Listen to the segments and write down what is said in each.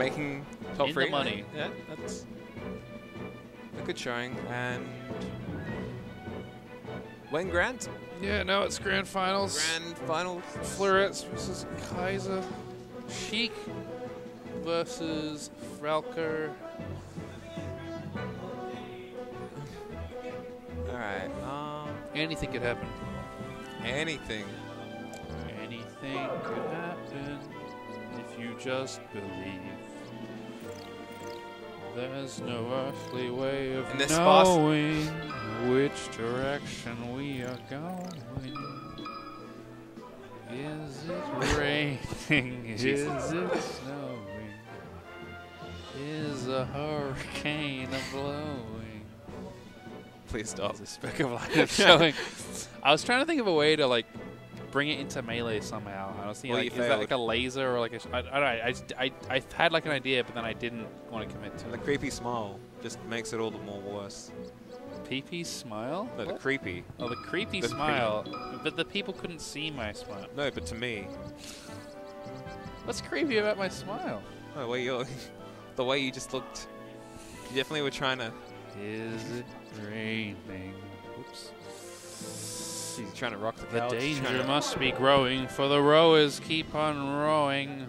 making top In three. the money. Yeah, that's a good showing. And Wayne Grant, Yeah, no, it's grand finals. grand final. Flow Rats versus Kaiza. Sheik versus Falco. All right. Um, Anything could happen. anything. Anything could happen if you just believe. There's no earthly way of In this fast- knowing which direction we are going. Is it raining? Is it snowing? Is a hurricane a blowing? Please stop. There's a speck of light showing. I was trying to think of a way to like bring it into melee somehow. I was thinking, Well, like, is that like a laser or like a? I, I don't know. I, I I had like an idea, but then I didn't want to commit to And the creepy smile just makes it all the more worse. PP smile. No, the creepy. oh, the creepy the smile. But the people couldn't see my smile. No, but to me, What's creepy about my smile? no, way you, the way you just looked. You definitely were trying to. Is it raining? Oops. You're trying to rock the The couch. trying danger must be growing, for the rowers keep on rowing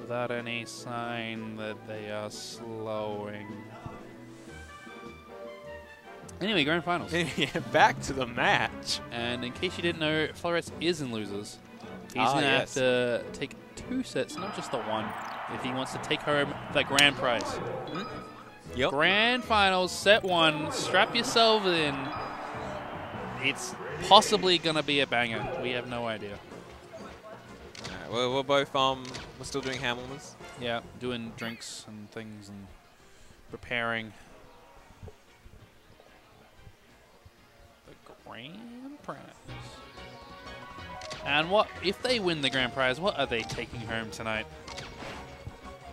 without any sign that they are slowing. Anyway, grand finals. back to the match. and in case you didn't know, Flores is in losers. He's Ah, going to yes. have to take two sets, not just the one, if he wants to take home the grand prize. Yep. Grand finals, set one. Strap yourself in. It's possibly going to be a banger. We have no idea. Alright, we're, we're both um, we're still doing Hamilton's. Yeah, doing drinks and things and preparing the grand prize. And what if they win the grand prize? What are they taking home tonight?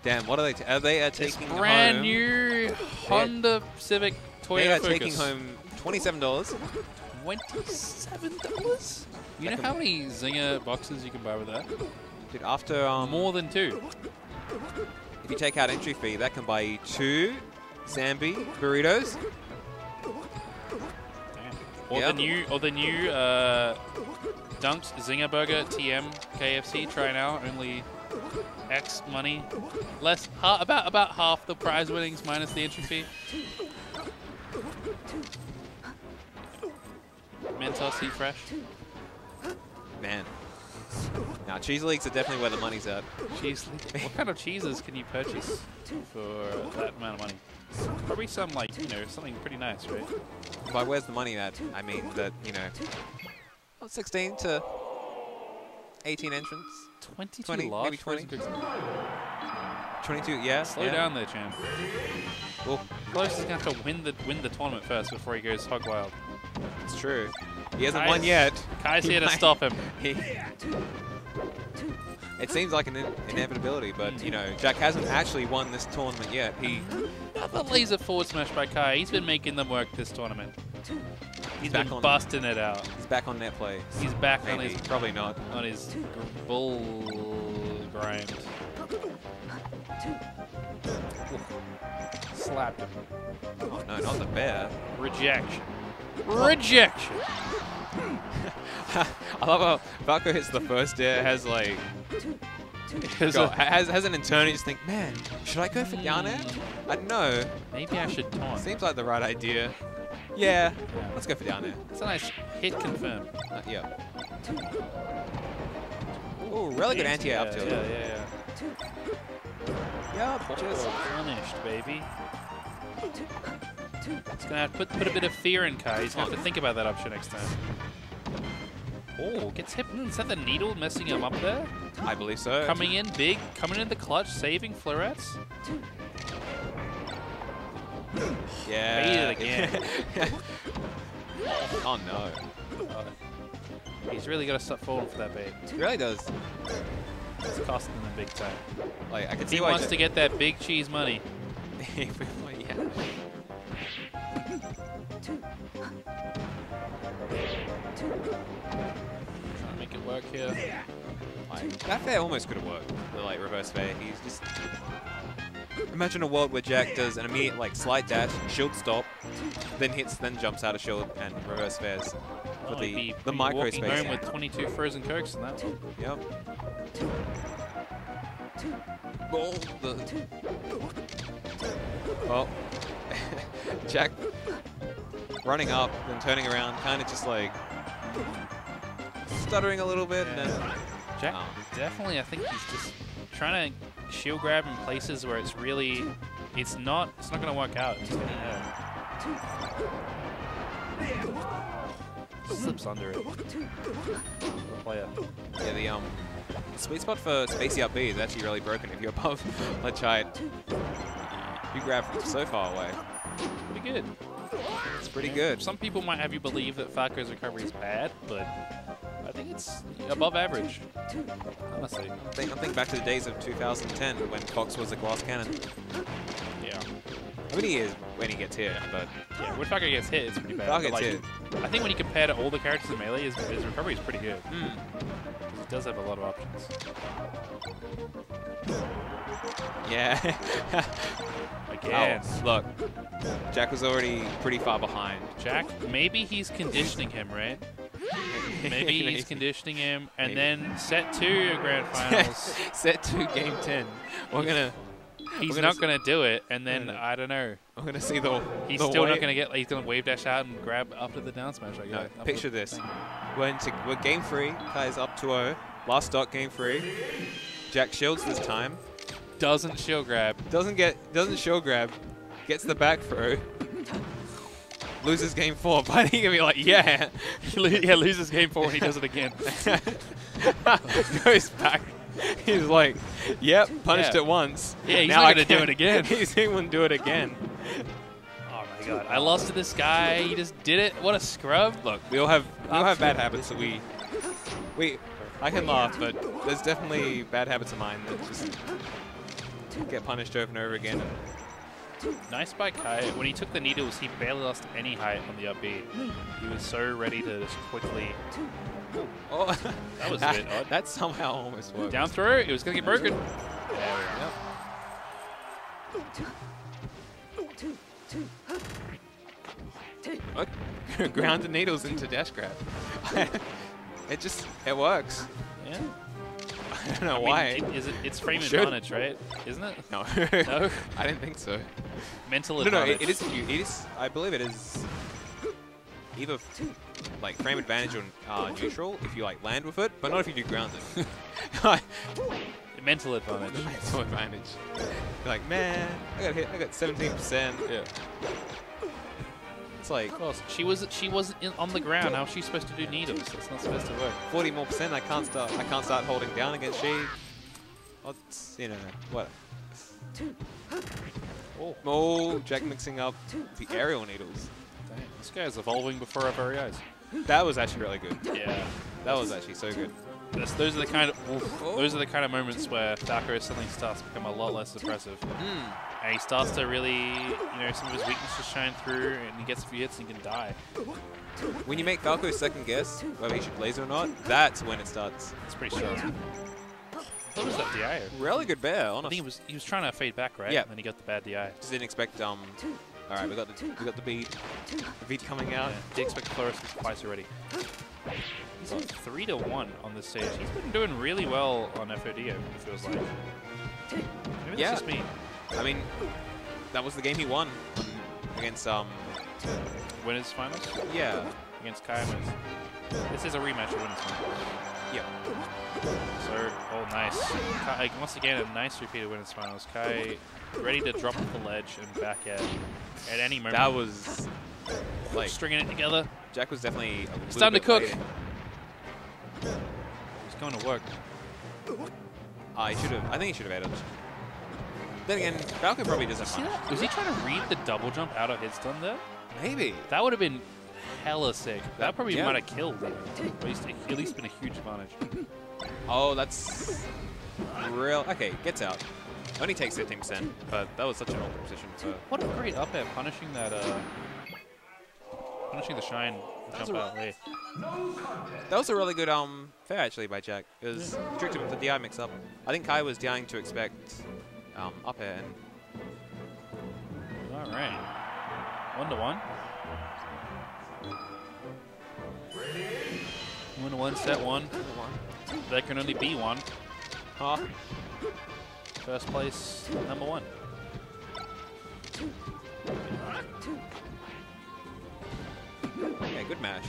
Damn, what are they? T- are they uh, This brand home? new Honda Civic Toyota They are Focus. taking home twenty-seven dollars. twenty-seven dollars. You know how many Zinger boxes you can buy with that? Dude, after um, More than two. if you take out entry fee, that can buy you two Zambi burritos. Or Yeah. the new, or the new uh, Dunks Zinger Burger TM KFC. Try now, only X money, less ha- about about half the prize winnings minus the entry fee. Mentos Eat Fresh. Man. Now, cheese leagues are definitely where the money's at. Cheese. what kind of cheeses can you purchase for that amount of money? Probably some like you know something pretty nice, right? By where's the money at? I mean that you know, oh, 16 to 18 entrants, Twenty-two 20, large maybe 20. 22. Yeah. Slow yeah. down there, champ. Oh, Close is going to have to win the win the tournament first before he goes hog wild. it's true. He hasn't Kai's- won yet. Kai's He here to stop him. He, it seems like an in- inevitability, but you know, Jack hasn't actually won this tournament yet. He Another laser forward smash by Kai. He's been making them work this tournament. He's Back been on- busting it out. he's back on net play. He's back on his probably not. on his bull grind. Slapped him. Oh no, not the bear. Rejection. Rejection. I love how Falco hits the first dare, has like There's go, a- has has an internal just think, man, should I go for down air? I don't know. maybe I should taunt. Seems like the right idea. Yeah, let's go for down air. It's a nice hit confirmed. Uh, yeah. Oh, really good anti-air up yeah, tilt. yeah, yeah, yeah. Yeah, just Punished, baby. It's gonna have to put, put a bit of fear in Kai. He's gonna have to think about that option next time. Oh, gets hit. Is that the needle messing him up there? I believe so. Coming in big, coming in the clutch, saving Flow Rats. Yeah. Beat it again. oh no. Uh, he's really got to stop falling for that bait. He really does. It's costing him big time. Like I can If see he why. wants to get that big cheese money, yeah. Trying to make it work here. Like, that fair almost could have worked. The like reverse fair. He's just Imagine a world where Jack does an immediate like slide dash, shield stop, then hits, then jumps out of shield and reverse fares for Oh, the be, the be micro walking space. home with 22 frozen cokes in that one. Yep. Ball the. Well, Jack running up, then turning around, kind of just like stuttering a little bit, and then Jack, Oh. definitely, I think he's just trying to shield grab in places where it's really, it's not, it's not going to work out. It's getting hurt. Slips under it. The player. yeah, the um sweet spot for spacey up B is actually really broken if you're above ledge height. You grab from so far away. Pretty good. It's pretty Yeah. good. Some people might have you believe that Falco's recovery is bad, but I think it's above average. Honestly. I think, I think back to the days of 2010 when Cox was a glass cannon. Yeah. I mean, he is when he gets hit, but Yeah, when Falco gets hit, it's pretty bad. Falco gets like, I think when you compare to all the characters in Melee, his, his recovery is pretty good. hmm. He does have a lot of options. yeah. Again. Oh, look, Jack was already pretty far behind. Jack, maybe he's conditioning him, right? Maybe he's conditioning him, and Maybe. then set two grand finals. Set to game 10. We're gonna he's gonna not s- going to do it, and then No, no. I don't know. we're gonna see the. He's the still way- not going to get. He's going to wave dash out and grab up to the down smash. I No, guess. up picture this. thing. We're into we're game three. Kai's up 2-0. Last stock game three. Jack shields this time. Doesn't shield grab. Doesn't get doesn't show grab. Gets the back throw. Loses game four, but he can be like, yeah. yeah, loses game four and he does it again. Goes back. He's like, yep, punished Yeah. it once. Yeah, he's Now not I gonna do it again. he's he wouldn't do it again. Oh my god, I lost to this guy. He just did it. What a scrub. Look, we all have we all have bad habits, so we we I can laugh, but there's definitely bad habits of mine that just get punished over and over again. Nice by Kai. When he took the needles, he barely lost any height on the up B. He was so ready to just quickly Oh, That was a bit odd. That somehow almost worked. down throw. It was gonna get broken. Look, grounded needles into dash grab. it just it works. Yeah. I don't know I mean, why. it- is it, it's frame advantage, right? Isn't it? no, No? I didn't think so. Mental No, no, advantage. it, it is. It is. I believe it is either like frame advantage or uh, neutral if you like land with it, but not if you do grounded. Mental advantage. Mental advantage. You're like, man, I got hit. I got 17%. Yeah. It's like course, she was she wasn't in, on the ground. How was she supposed to do needles? That's not supposed to work. 40 more percent. I can't start. I can't start holding down against she. What's you know what? Oh, Oh, Jack mixing up the aerial needles. dang. This guy's evolving before our very eyes. That was actually really good. Yeah. That was actually so good. That's, those are the kind of oof, those are the kind of moments where Falco suddenly starts to become a lot less impressive, Mm. and he starts to really, you know, some of his weaknesses shine through, and he gets a few hits and he can die. When you make Falco second guess whether he should laser or not, that's when it starts. It's pretty strong. What was that DI? Really good bear, I honestly. think he was he was trying to fade back, right? Yeah. And then he got the bad DI. Just didn't expect. Um. All right, we got the we got the beat. The beat coming out. Yeah, did expect fluorescence twice already. He's three to one on this stage. He's been doing really well on FOD. It feels like. Maybe that's Yeah. just me. I mean, that was the game he won against um. Winners finals Yeah. against Kai Winners. This is a rematch of winners finals. Yeah. So, oh nice. Kai, once again, a nice repeat of winners finals. Kai ready to drop off the ledge and back at at any moment. That was like stringing it together. Jack was definitely. A It's time to cook. waiting. He's going to work. Ah, he should have. I think he should have added. Then again, Falco probably doesn't mind. Was he trying to read the double jump out of his stun there? Maybe. That would have been hella sick. That probably Yeah. might have killed. At least, at least been a huge advantage. Oh, that's real. Okay, gets out. Only takes 15%, but that was such an awkward position for. What a great up air punishing that. Uh, punishing the shine jump out late. That was a really good um fair actually by Jack. It was tricked him with the DI mix up. I think Kai was dying to expect um, up air, and All right. One to one. One to one, set one. There can only be one. Huh? First place, number one. Yeah, good mash.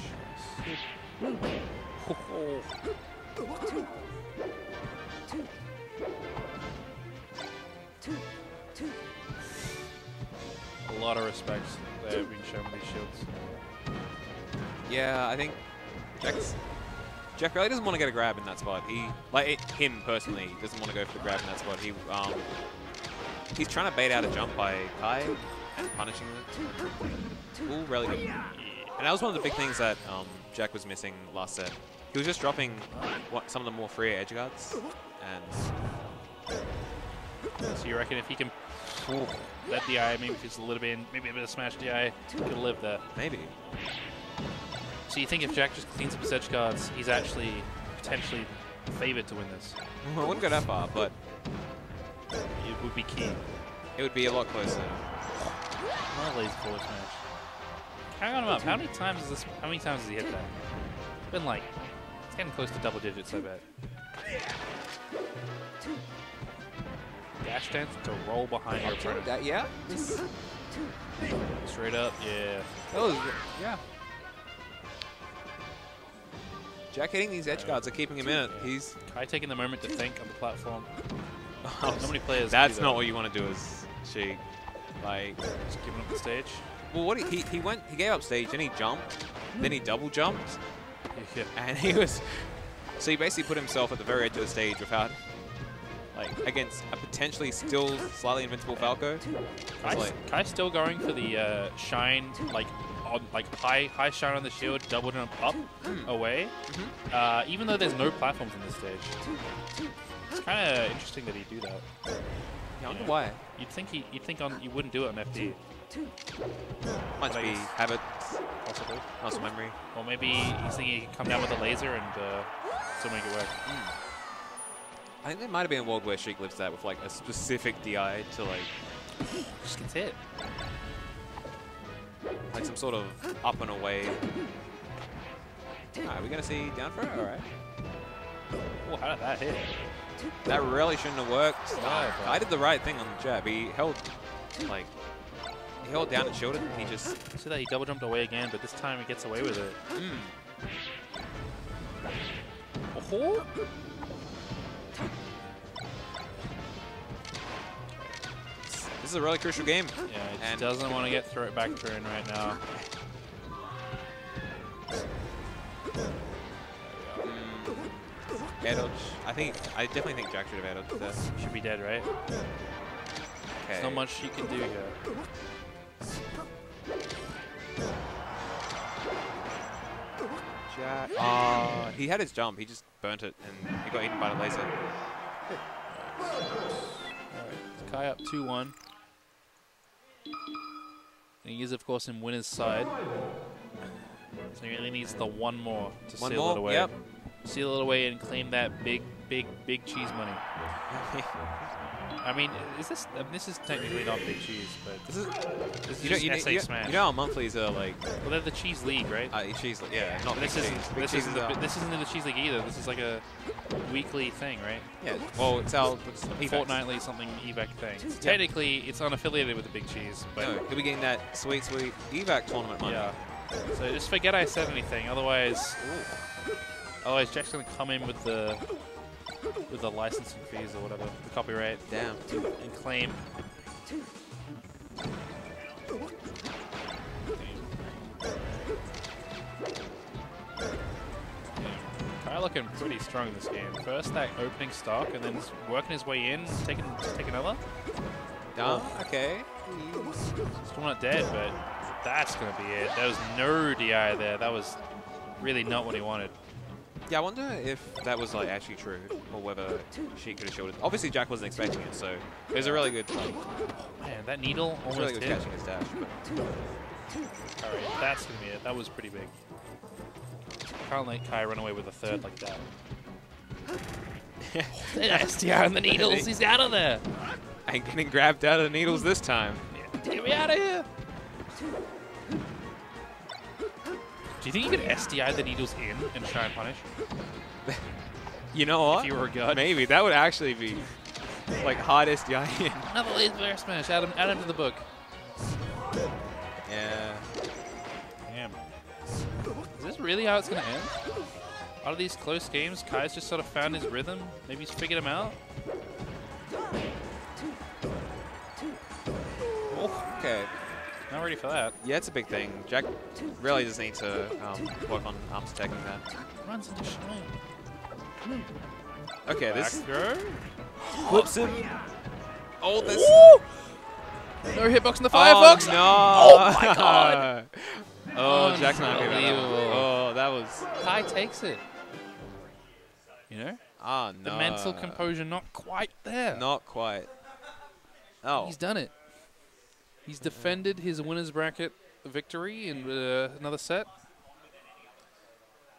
A lot of respect there being shown with these shields. Yeah, I think Jack's, Jack really doesn't want to get a grab in that spot. He, like it, him personally, doesn't want to go for the grab in that spot. He, um, he's trying to bait out a jump by Kai and punishing it. Ooh, really good. And that was one of the big things that um, Jack was missing last set. He was just dropping what, some of the more freer edge guards, and So you reckon if he can ooh, that DI, maybe just a little bit, in, maybe a bit of smash the DI, could live there. maybe. So you think if Jack just cleans up his edge guards, he's actually potentially favored to win this? I wouldn't go that far, but It would be key. it would be a lot closer. Not a lazy forward smash. Hang on him up. How many times is this? How many times has he hit that? It's been like, it's getting close to double digits. I bet. Dash dance to roll behind your opponent. That, yeah? Straight up, yeah. That was, yeah. Jack hitting these edge guards are keeping him in it. He's. Kai taking the moment to think on the platform. Oh, Not many players. that's not what you want to do as she, Like, Just giving up the stage. well, what he, he he went, he gave up stage, and he jumped, then he double jumped, Yeah. and he was. So he basically put himself at the very edge of the stage without, like, against a potentially still slightly invincible Falco. It's Kai's, like- Kai's still going for the uh, shine, like on like high high shine on the shield, double jump up Hmm. away. Mm-hmm. Uh, even though there's no platforms in this stage, it's kind of interesting that he do that. Yeah, I wonder Yeah. why. You'd think he, you'd think on you wouldn't do it on FD, Might But be habit, possibly. muscle memory. Or maybe he's thinking he can come down with a laser and uh, still make it work. I think there might have been a world where Sheik lives that with like a specific DI to like Just gets hit. Like some sort of up and away. Alright, we're gonna see down throw? Alright. Oh, how did that hit? That really shouldn't have worked. No, No. I did the right thing on the jab. He held like he held down and shielded and he just See that he double jumped away again, but this time he gets away with it. mm. Oh, is a really crucial game. yeah, he And- doesn't want to get throw it back thrown right now. Mm. Air dodge. I think I definitely think Jack should have dodged this. Should be dead, right? Okay. There's not much you can do here. Jack. Oh, he had his jump. He just burnt it and he got eaten by the laser. Alright, Kai up 2-1. And he is, of course, in winner's side. So he really needs the one more to One seal more, it away. yep. Seal it away and claim that big, big, big cheese money. I mean, is this? I mean, this is technically not big cheese, but this is this is you you, SA you, Smash. you know how monthlies are like well, they're the cheese league, right? uh, cheese. League, yeah, not this big isn't. cheese. Big This cheese isn't, the, this isn't the cheese league either. This is like a weekly thing, right? Yeah. Well, it's our it's. Fortnightly something evac thing. Yep. Technically, it's unaffiliated with the big cheese, but No, he'll be getting that sweet, sweet evac tournament money. yeah. So just forget I said anything. Otherwise, otherwise Jack's gonna come in with the with the licensing fees or whatever, the copyright, Damn. and claim. Kai looking pretty strong in this game. First that opening stock, and then working his way in, taking take another. Dumb. Oh, okay. Still not dead, but that's gonna be it. There was no DI there. That was really not what he wanted. Yeah, I wonder if that was like actually true, or whether she could have shielded. Obviously, Jack wasn't expecting it, so it was a really good, like, Man, that needle almost really good hit. catching his dash. But All right, that's gonna be it. That was pretty big. Can't let Kai run away with a third like that. SDR and the needles. He's out of there. ain't getting grabbed out of the needles this time. Yeah. Get me out of here! Do you think you could SDI the needles in and try and punish? You know what? If you were a god. Maybe that would actually be like hardest yeah. Another laser bear smash. Add him, add him to the book. yeah. Damn. Is this really how it's going to end? Out of these close games, Kai's just sort of found his rhythm. Maybe he's figured him out. Okay. Not ready for that. Yeah, it's a big thing. Jack really just needs to um, work on arms attacking that. Runs into Shine. Okay, Back this throw. whoops him. Oh, this. No hitbox in the Oh, no! Oh my god! oh, Jack's not happy about that. Oh, that was. Kai takes it. You know? Ah, no. The mental composure not quite there. Not quite. Oh. He's done it. He's defended his winner's bracket victory in uh, another set.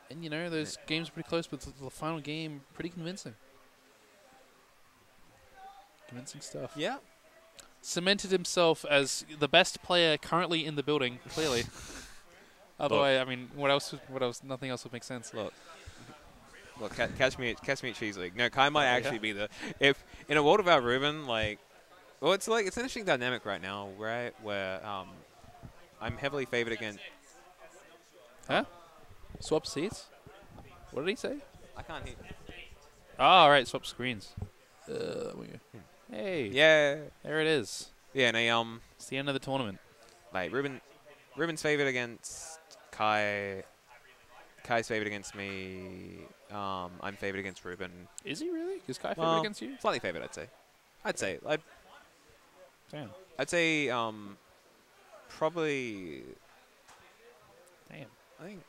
And, you know, those games are pretty close, but the, the final game, pretty convincing. Convincing stuff. Yeah. Cemented himself as the best player currently in the building, clearly. Otherwise, I mean, what else? would- What else? Nothing else would make sense. Look. Look, ca- catch me, at, catch me at Cheese League. No, Kai might Oh, yeah. actually be the if in a world without Ruben, like, well, it's like it's an interesting dynamic right now, right? Where um, I'm heavily favored against. Huh? Swap seats? What did he say? I can't hear. Oh, all right, swap screens. Uh, we. Hey, Yeah, there it is. yeah. And I, um, It's the end of the tournament. like Ruben, Ruben's favored against Kai. Kai's favored against me. Um, I'm favored against Ruben. Is he really? Is Kai favored Well, against you? Slightly favored, I'd say. I'd say. I'd, Damn. I'd say. Um, probably. Damn. I think.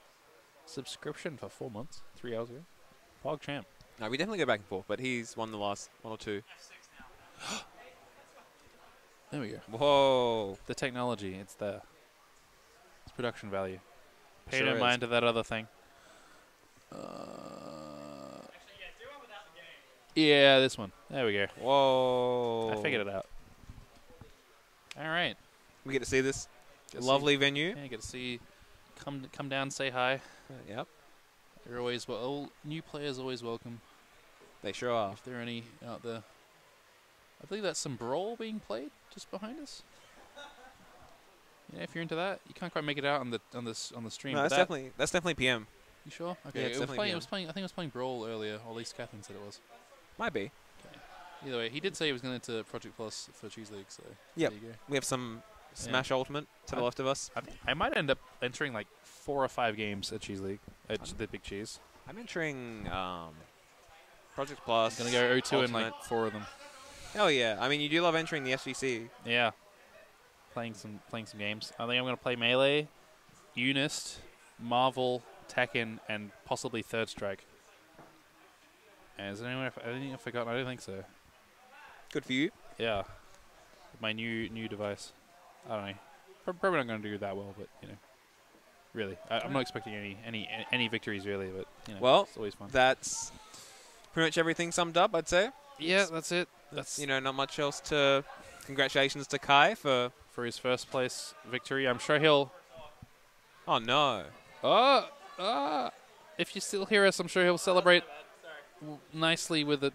Subscription for four months, three hours ago. Pog champ. No, we definitely go back and forth, but he's won the last one or two. There we go. Whoa. The technology, it's there. It's production value. Pay Sure no mind to that other thing. Uh, yeah, this one. There we go. Whoa. I figured it out. All right. We get to see this Get to see- lovely venue. Yeah, get to see. Come, come down, say hi. Uh, yep. They're always well. All new players always welcome. They sure are. If there are any out there. I believe that's some brawl being played just behind us. Yeah, if you're into that, you can't quite make it out on the on this on the stream. No, that's that- definitely that's definitely PM. You sure? Okay. it's it was definitely playing. It was playing. I think it was playing Brawl earlier, or at least Catherine said it was. Might be. Either way, he did say he was going into Project Plus for Cheese League. So Yep. there you go. We have some Smash Ultimate to the left of us. I, I might end up entering like four or five games at Cheese League at Ch- the Big Cheese. I'm entering um, Project Plus. Gonna go 0-2 in like four of them. Hell yeah! I mean, you do love entering the SGC. Yeah. Playing some playing some games. I think I'm gonna play Melee, Unist, Marvel, Tekken, and possibly Third Strike. And is there anyone I've- anything I've forgotten? I don't think so. Good for you. Yeah. My new new device. I don't know. Probably not going to do that well, but you know. Really, I, I'm not expecting any any any victories really, but you know, Well, it's always fun. That's pretty much everything summed up. I'd say. yeah, that's it. That's You know, not much else to. Congratulations to Kai for. for his first place victory. I'm sure he'll. Oh no. Oh, ah! If you still hear us, I'm sure he'll celebrate w- nicely with a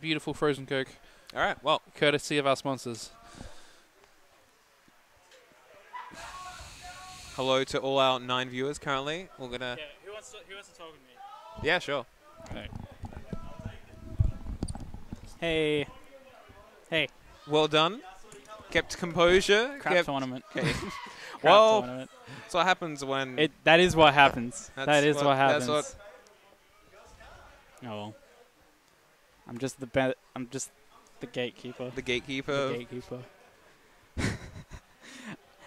beautiful frozen coke, All right. Well, courtesy of our sponsors. hello to all our nine viewers currently. We're gonna. who wants to, who wants to talk with me? Yeah, sure. Okay. Hey. Hey. Well done. Kept composure. Crap kept, tournament. Okay. Crap well, tournament. that's what happens when. It, that is what happens. That's that is what- what, that's happens. what- Oh. I'm just the best. I'm just the gatekeeper. the gatekeeper. The gatekeeper.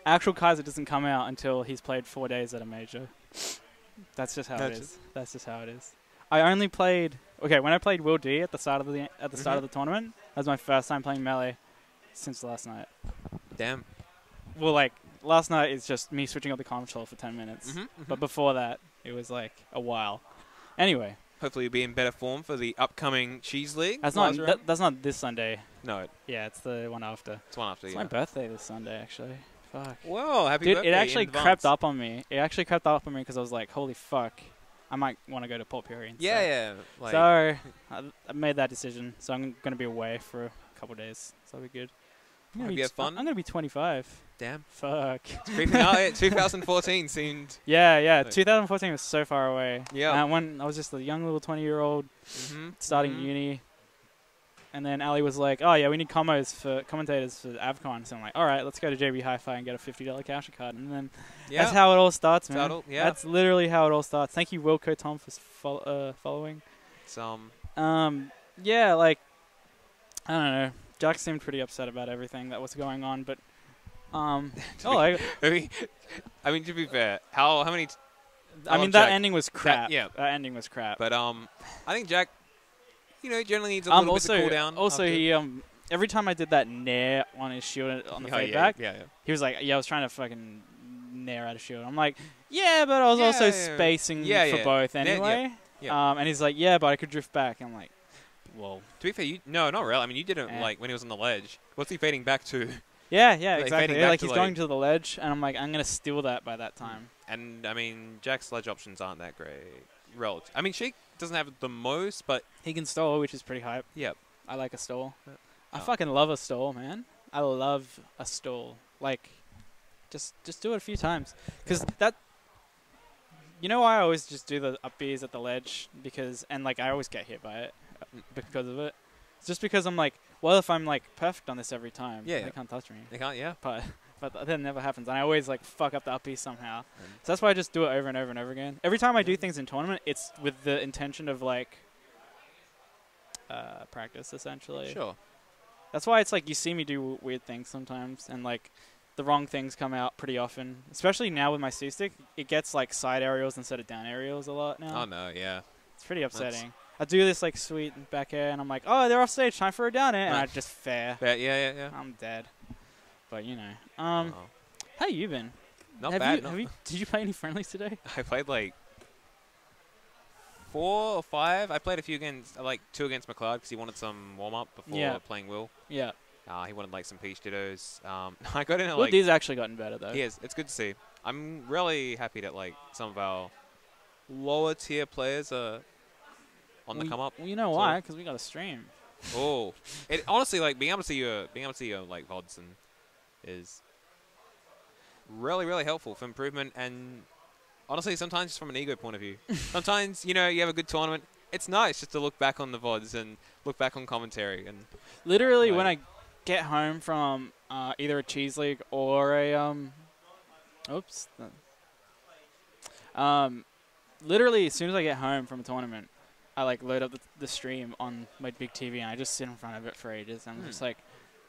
Actual Kaiza doesn't come out until he's played four days at a major. That's just how That's it is. That's just how it is. I only played okay when I played Will D at the start of the at the start Mm-hmm. of the tournament. That was my first time playing melee since last night. Damn. Well, like last night is just me switching up the control for ten minutes, Mhm, but before that it was like a while. Anyway, Hopefully, you'll be in better form for the upcoming Cheese League. that's not that, that's not this Sunday. No, Yeah, it's the one after. it's one after. It's yeah. my birthday this Sunday, actually. Fuck. Whoa, happy Dude, birthday! it actually crept up on me. It actually crept up on me because I was like, holy fuck, I might want to go to Port Pirie. Yeah, yeah. Like, so I, I made that decision. So I'm going to be away for a couple days. So that'll be good. I'm gonna be fun. I'm going to be 25. Damn. Fuck. It's creeping out. eh? 2014 seemed. Yeah, yeah. Like- 2014 was so far away. Yeah. Uh, when I was just a young little 20 year old mhm, starting mhm. uni. And then Ali was like, "Oh yeah, we need commos for commentators for Avcon." So I'm like, "All right, let's go to JB Hi-Fi and get a fifty dollar cash card." And then Yeah. that's how it all starts, man. all- yeah. That's literally how it all starts. Thank you, Wilco Tom, for fol- uh, following. Um, Um, yeah, like I don't know. Jack seemed pretty upset about everything that was going on, but um, oh, I, I mean, I mean, to be fair, how how many? I mean that Jack. ending was crap. yeah. that ending was crap. but um, I think Jack, you know, generally needs a um, little also, bit to cool down. also after- he um, every time I did that nair on his shield on the Oh, yeah, feedback, Yeah, yeah. he was like, "Yeah, I was trying to fucking nair out a shield." I'm like, "Yeah, but I was Yeah, also yeah. spacing Yeah, for both anyway." yeah. Um, and he's like, "Yeah, but I could drift back." I'm like, "Well." To be fair, you no, not really. I mean, you did it Eh. like when he was on the ledge. What's he fading back to? Yeah, yeah, Like, exactly. back Like he's like- going to the ledge, and I'm like, I'm gonna steal that by that time. And I mean, Jack's ledge options aren't that great. Relative. I mean, Sheik doesn't have the most, but He can stall, which is pretty hype. Yep. I like a stall. Yeah. I Oh. fucking love a stall, man. I love a stall. Like, just just do it a few times, because that. You know why I always just do the up Bs at the ledge because and like I always get hit by it uh, because of it. It's just because I'm like, well, if I'm like perfect on this every time, Yeah, they yeah. can't touch me. they can't. Yeah. But but that never happens, and I always like fuck up the up somehow. Mm. So that's why I just do it over and over and over again. Every time I do things in tournament, it's with the intention of like uh, practice, essentially. Sure. That's why it's like you see me do w- weird things sometimes, and like the wrong things come out pretty often. Especially now with my C stick, it gets like side aerials instead of down aerials a lot now. Oh no. Yeah. It's pretty upsetting. I do this like sweet back air, and I'm like, oh, they're off stage, time for a down air, and I just fair. But yeah, yeah, yeah. I'm dead. But you know, um, Oh. how you been? not have bad. You, not- have you, did you play any friendlies today? I played like four or five. I played a few against, like two against McLeod because he wanted some warm up before Yeah. playing Will. Yeah. Uh, he wanted like some peach dittos. Um, I got in at like D's actually gotten better though. he is. It's good to see. I'm really happy that like some of our lower tier players are on the come up. Well, you know So- why? Because we got a stream. Oh, it honestly like being able to see your being able to see your like vods and is really really helpful for improvement and honestly sometimes just from an ego point of view. sometimes you know you have a good tournament. It's nice just to look back on the vods and look back on commentary and Literally, when I get home from uh, either a cheese league or a um, oops, um, literally as soon as I get home from a tournament, I like load up the, the stream on my big TV and I just sit in front of it for ages. And I'm Hmm. just like,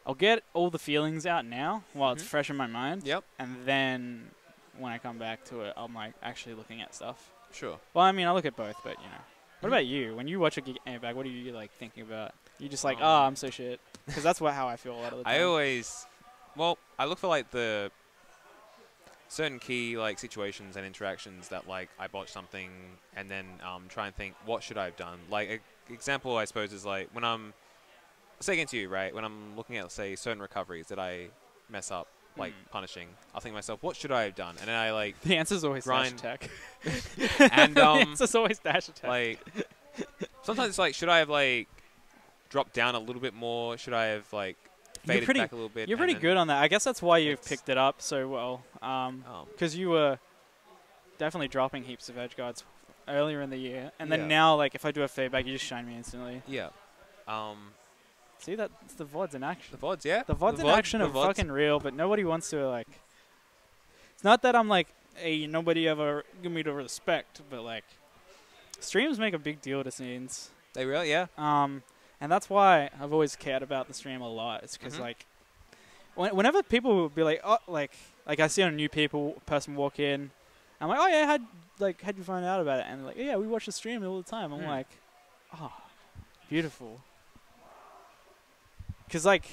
I'll get all the feelings out now while it's Mhm. fresh in my mind, yep, and then when I come back to it, I'm like actually looking at stuff. sure. Well, I mean, I look at both, but you know. What Mhm. about you? When you watch a game back, what are you like thinking about? You just like, Um, oh, I'm so shit, because that's what how I feel a lot of the time. I always, well, I look for like the certain key like situations and interactions that like I botch something and then um, try and think what should I have done. Like an example, I suppose, is like when I'm say against you, right? When I'm looking at say certain recoveries that I mess up, like Mm. punishing, I'll think to myself, what should I have done? And then I like the answer's always grind- dash attack. And, the um, answer's always dash attack. like sometimes it's like should I have like dropped down a little bit more? Should I have like faded pretty- back a little bit? You're pretty good on that. I guess that's why you've picked it up so well. Um, Um, because you were definitely dropping heaps of edge guards earlier in the year, and then Yeah. now, like, if I do a feedback, you just shine me instantly. yeah. Um, See that? It's the vods in action. the vods, yeah. The VODs in VOD- action the are VODs. fucking real, but nobody wants to like. It's not that I'm like, hey, nobody ever give me the respect, but like, streams make a big deal to scenes. They really, yeah. Um, and that's why I've always cared about the stream a lot. It's because Mhm. like, when, whenever people will be like, oh, like, like I see a new people person walk in, I'm like, oh yeah, how'd like how'd you find out about it? And they're like, yeah, we watch the stream all the time. I'm Mm. like, oh, beautiful. Because like,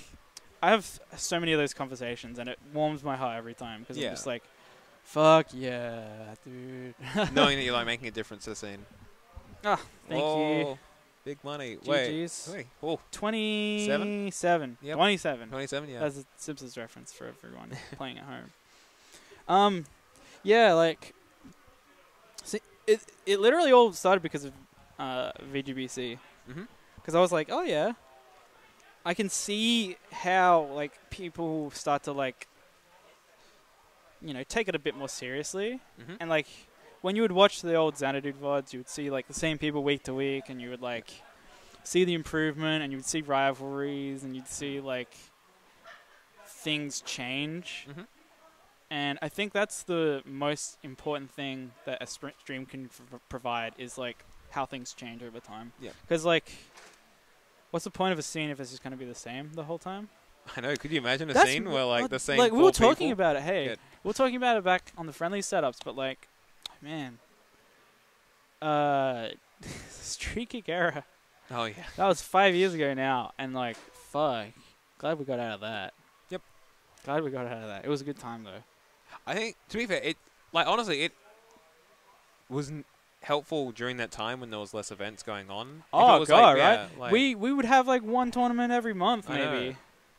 I have so many of those conversations, and it warms my heart every time. Because Yeah. I'm just like, fuck yeah, dude. Knowing that you're like making a difference to the scene. Ah, thank you. Big money. Wait. GG's. Wait. Oh, 27. Yep. 27. 27, yeah. That's a Simpsons reference for everyone playing at home. Um, yeah, like, see, it it literally all started because of uh, VGBC. Because I was like, oh yeah, I can see how like people start to like, you know, take it a bit more seriously, Mhm. and like when you would watch the old Xanadu VODs, you would see like the same people week to week, and you would like see the improvement, and you would see rivalries, and you'd see like things change. Mhm. And I think that's the most important thing that a sprint stream can f- provide is like how things change over time. Yeah. Because like, what's the point of a scene if it's just going to be the same the whole time? I know. Could you imagine a That's scene where like the same Like we were talking about it. Hey, Good. we were talking about it back on the friendly setups, but like, man, uh, Street Kick era. Oh yeah. That was five years ago now, and like, fuck. Glad we got out of that. Yep. Glad we got out of that. It was a good time though. I think to be fair, it like honestly it wasn't helpful during that time when there was less events going on. Oh was, god, like, right? yeah, like- we we would have like one tournament every month, maybe.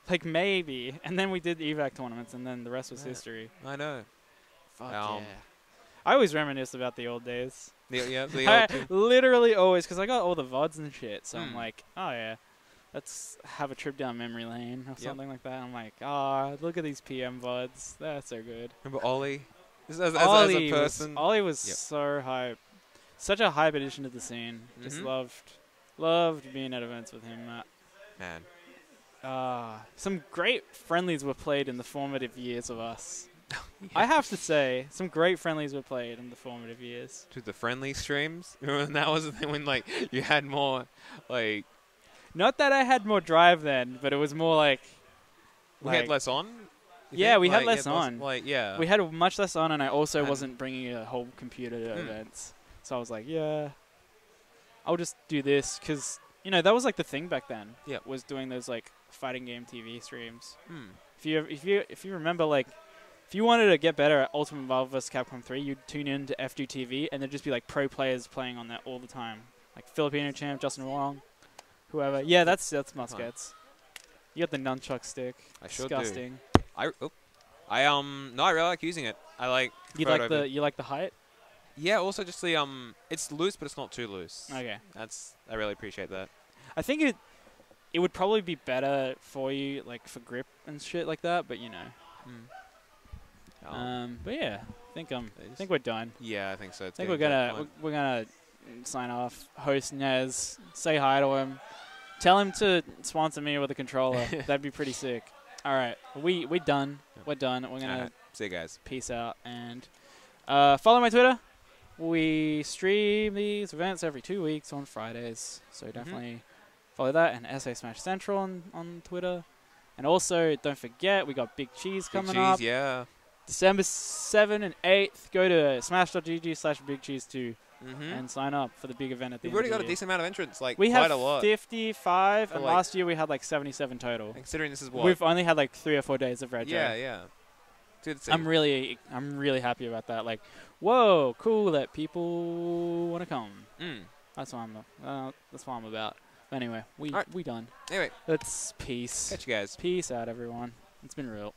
Like maybe, and then we did the evac tournaments, and then the rest was Yeah. history. I know. Fuck Um, yeah. I always reminisce about the old days. The, yeah, the old literally always, because I got all the VODs and shit, so I'm Hmm. like, oh yeah, let's have a trip down memory lane or Yep. something like that. I'm like, ah, look at these PM VODs. That's so good. remember Ollie? As, as, Ollie as a person, was, Ollie was Yep. so hype. Such a hype addition to the scene. Just Mhm. loved, loved being at events with him. Matt. man. Ah, some great friendlies were played in the formative years of us. I have to say, some great friendlies were played in the formative years. to the friendly streams. Remember when that was the thing when like you had more like Not that I had more drive then, but it was more like we Like- had less on. Yeah, think? we had Like, you less on. Like yeah, we had much less on, and I also And- wasn't bringing a whole computer to Hmm. events. So I was like, yeah, I'll just do this because you know that was like the thing back then. Yeah, was doing those like fighting game TV streams. Hmm. If you if you if you remember like. If you wanted to get better at Ultimate Marvel vs. Capcom 3, you'd tune in to FGTV and there'd just be like pro players playing on that all the time. Like Filipino champ, Justin Wong, whoever. Yeah, that's that's Muscats. You got the nunchuck stick. I sure do. Disgusting. I oh, I um no, I really like using it. I like You like the you like the height? yeah. Also, just the um, it's loose, but it's not too loose. Okay. That's I really appreciate that. I think it it would probably be better for you, like for grip and shit like that. But you know, Um, um, but yeah, I think um, I think we're done. yeah, I think so. I think we're getting to that gonna we're, we're gonna sign off. Host Nez, say hi to him. Tell him to sponsor me with a controller. That'd be pretty sick. All right, we we done. We're done. We're gonna Alright, See you guys. peace out and uh, follow my Twitter. We stream these events every two weeks on Fridays, so Mm-hmm. definitely follow that and SA Smash Central on, on Twitter. And also, don't forget we got Big Cheese Big coming cheese, up yeah. December 7 and 8th. Go to smash.gg slash Big Cheese 2 Mm-hmm. and sign up for the big event at the We've already got a year. decent amount of entrants, like We quite have a lot. 55, and like- last year we had like 77 total. Considering this is what? We've only had like three or four days of Red yeah, yeah. Dude, I'm really, I'm really happy about that. Like, whoa, cool that people want to come. Mm. That's what I'm. Uh, that's what I'm about. But anyway, we Alright. we done. Anyway, Let's peace. catch you guys. Peace out, everyone. It's been real.